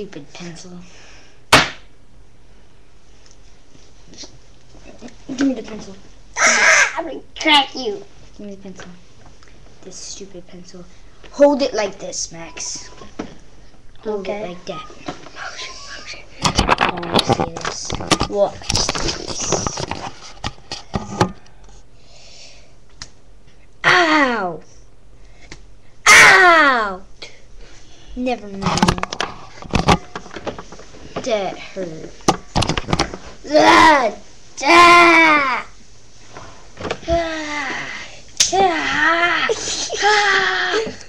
stupid pencil. Give me the pencil. Ah, I'm gonna crack you. Give me the pencil. This stupid pencil. Hold it like this, Max. Hold Okay. it like that. I don't want to see this. Ow! Ow! Never mind looked at her. Ah! ah. ah. ah.